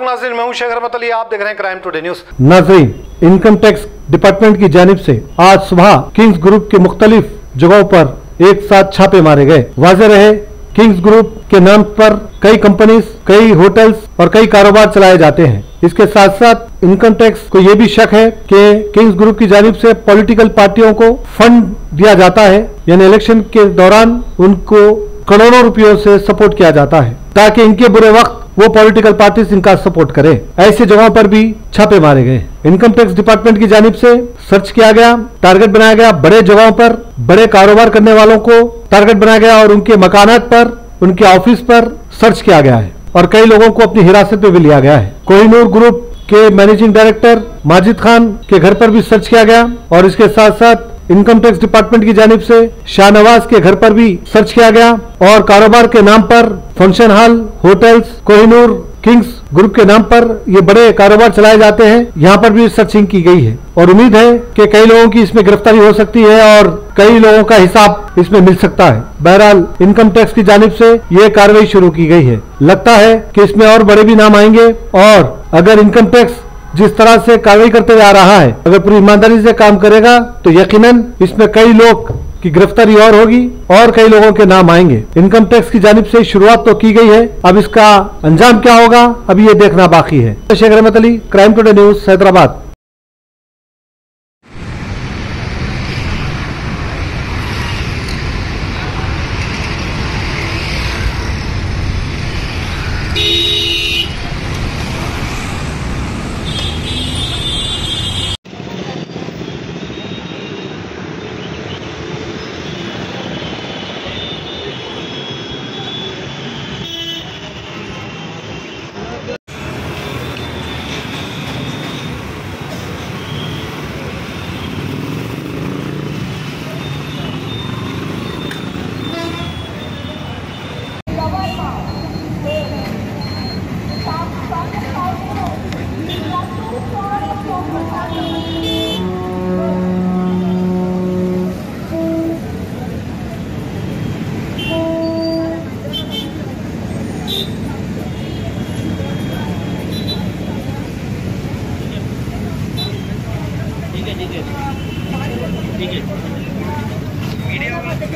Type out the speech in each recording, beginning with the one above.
नाज़रीन आप देख रहे हैं crime today news. Income tax department की जानिब से आज सुबह किंग्स ग्रुप के मुख्तलिफ़ जगहों पर एक साथ छापे मारे गए। वाजह रहे, किंग्स ग्रुप के नाम पर कई कंपनीज़, कई होटल्स और कई कारोबार चलाए जाते हैं। इसके साथ साथ इनकम टैक्स को ये भी शक है कि किंग्स ग्रुप की जानिब से पॉलिटिकल पार्टियों को फंड दिया जाता है, यानी इलेक्शन के दौरान उनको करोड़ों रुपयों से सपोर्ट किया जाता है, ताकि इनके बुरे वक्त वो पॉलिटिकल पार्टीज़ इनका सपोर्ट करे। ऐसी जगहों पर भी छापे मारे गए। इनकम टैक्स डिपार्टमेंट की जानिब से सर्च किया गया टारगेट बनाया गया बड़े जगहों पर, बड़े कारोबार करने वालों को टारगेट बनाया गया और उनके मकानात पर, उनके ऑफ़िस पर सर्च किया गया है और कई लोगों को अपनी हिरासत में भी लिया गया है। कोहिनूर ग्रुप के मैनेजिंग डायरेक्टर माजिद खान के घर पर भी सर्च किया गया और इसके साथ साथ इनकम टैक्स डिपार्टमेंट की जानिब से शाहनवाज के घर पर भी सर्च किया गया और कारोबार के नाम पर function hall, hotels, Kohinoor, kings group के नाम पर ये बड़े कारोबार चलाए जाते हैं। यहाँ पर भी सर्चिंग की गई है और उम्मीद है कि कई लोगों की इसमें गिरफ्तारी हो सकती है और कई लोगों का हिसाब इसमें मिल सकता है। बहरहाल, इनकम टैक्स की जानिब से ये कार्रवाई शुरू की गई है। लगता है कि इसमें और बड़े भी नाम आएँगे और अगर इनकम टैक्स जिस तरह से कार्रवाई करते जा रहा है, अगर पूरी ईमानदारी से काम करेगा तो यकीनन इसमें कई लोग की गिरफ्तारी और होगी और कई लोगों के नाम आएँगे। इनकम टैक्स की जानिब से शुरुआत तो की गई है। अब इसका अंजाम क्या होगा, अभी ये देखना बाकी है। Sheikh Rahmat Ali, crime today news, Hyderabad.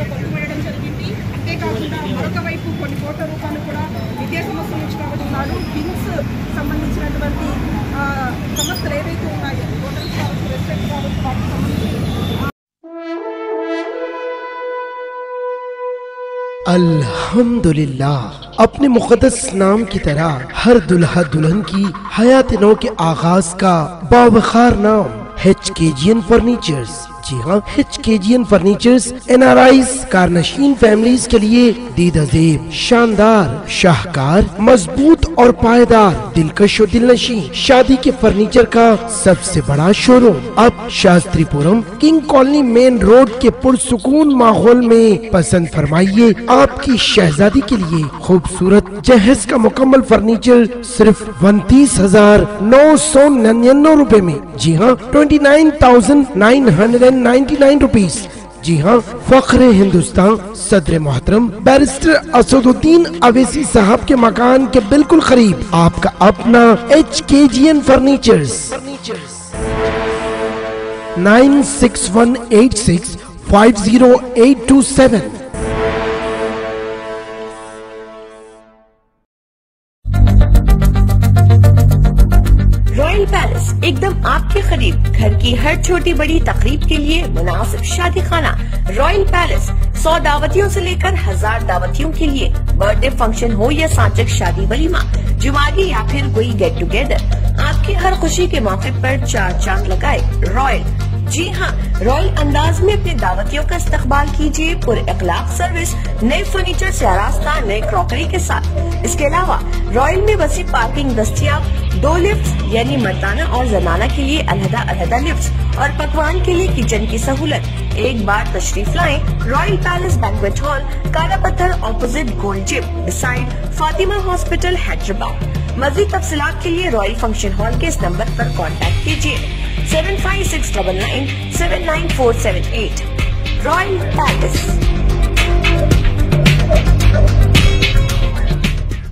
పట్టుబడడం జరిగింది అంతేకాకుండా మరొక వైపు కొన్ని కోట్ల రూపాయలు కూడా విద్యా సంస్థల నుంచి రాబడుతున్నారు బిల్స్ సంబంధించినటువంటి ఆ, సంస్థలు ఏవైతే ఉన్నాయో హోటల్స్ కావచ్చు రెస్టారెంట్ కావచ్చు వాటికి సంబంధించి अल्हम्दुलिल्लाह अपने मुकदस नाम की तरह हर दुल्हा दुल्हन की हयात नौ के आगाज का बावखार नाम H K G N furnitures जी हाँ H K G N furnitures N R I कारनशीन families के लिए दीद अजेब शानदार, शाहकार, मज़बूत और पायदार, दिलकश और दिल दिलनशी शादी के फर्नीचर का सबसे बड़ा शोरूम अब Shastripuram king colony main road के पुरसुकून माहौल में पसंद फरमाइए आपकी शहजादी के लिए खूबसूरत जहेज का मुकम्मल फर्नीचर सिर्फ़ उनतीस हज़ार नौ सौ निन्यानवे रूपए में। जी हाँ twenty nine thousand nine hundred nine rupees जी हाँ फख्र हिंदुस्तान, सदर मोहतरम, बैरिस्टर असदुद्दीन अवेसी साहब के मकान के बिल्कुल करीब, आपका अपना H K G N furniture nine six one eight six five zero eight two seven. एकदम आपके करीब। घर की हर छोटी बड़ी तकरीब के लिए मुनासिब शादी खाना रॉयल पैलेस सौ दावतियों से लेकर हज़ार दावतियों के लिए बर्थडे फ़ंक्शन हो या साचक शादी वलीमा, जुमारी या फिर कोई गेट टुगेदर आपकी हर खुशी के मौके पर चार चाँद लगाए रॉयल जी हाँ रॉयल अंदाज में अपने दावतियों का इस्तकबाल कीजिए। पुर अखलाक सर्विस, नए फर्नीचर से आरास्ता, नए क्रॉकरी के साथ। इसके अलावा, रॉयल में बसी पार्किंग दस्तियाब, दो लिफ्ट यानी मर्दाना और जनाना के लिए अलहदा अलहदा लिफ्ट और पकवान के लिए किचन की सहूलत। एक बार तशरीफ़ लाए, royal palace banquet hall Kala Pathar opposite gold gym beside Fatima hospital Hyderabad. मजीद तफसीलात के लिए रॉयल फ़ंक्शन हॉल के इस नंबर पर कॉन्टैक्ट कीजिए। Seven five six